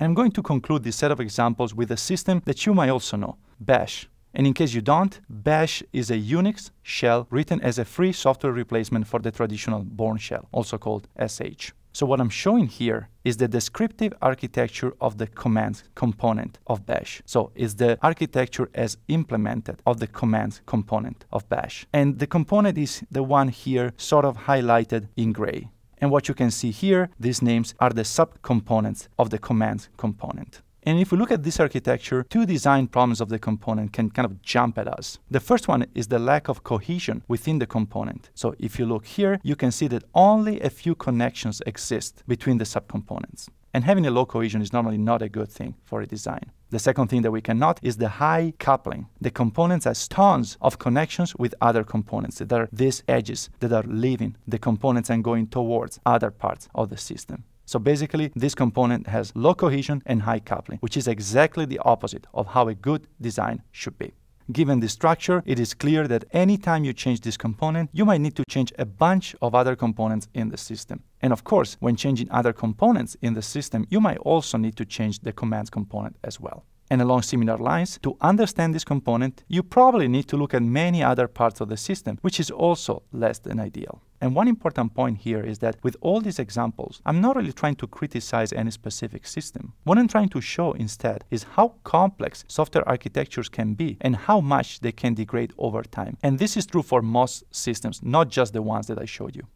I'm going to conclude this set of examples with a system that you might also know, Bash. And in case you don't, Bash is a Unix shell written as a free software replacement for the traditional Bourne shell, also called SH. So what I'm showing here is the descriptive architecture of the command component of bash. So it's the architecture as implemented of the command component of bash. And the component is the one here sort of highlighted in gray. And what you can see here, these names are the subcomponents of the command component. And if we look at this architecture, two design problems of the component can kind of jump at us. The first one is the lack of cohesion within the component. So if you look here, you can see that only a few connections exist between the subcomponents. And having a low cohesion is normally not a good thing for a design. The second thing that we cannot is the high coupling. The components has tons of connections with other components. There are these edges that are leaving the components and going towards other parts of the system. So basically, this component has low cohesion and high coupling, which is exactly the opposite of how a good design should be. Given this structure, it is clear that anytime you change this component, you might need to change a bunch of other components in the system. And of course, when changing other components in the system, you might also need to change the commands component as well. And along similar lines, to understand this component, you probably need to look at many other parts of the system, which is also less than ideal. And one important point here is that with all these examples, I'm not really trying to criticize any specific system. What I'm trying to show instead is how complex software architectures can be and how much they can degrade over time. And this is true for most systems, not just the ones that I showed you.